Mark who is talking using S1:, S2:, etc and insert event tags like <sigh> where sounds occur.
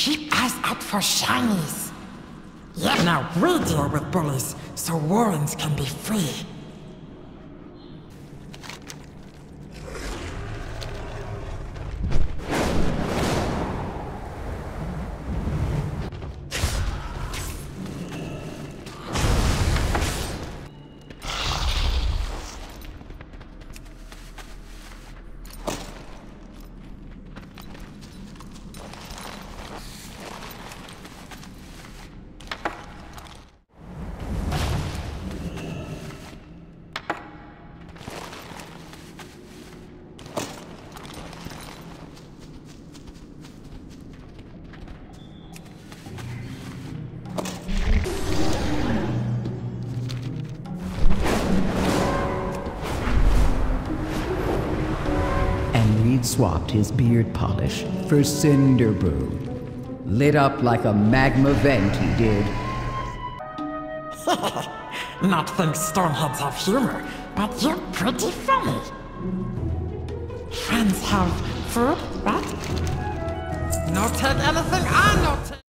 S1: keep eyes out for shinies. Yeah, now we deal with bullies so Warrens can be free.
S2: Reed swapped his beard polish for Cinderbrew. Lit up like a magma vent, he did. <laughs>
S1: Not think stoneheads have humor, but you're pretty funny. Friends have food, right? No take anything I know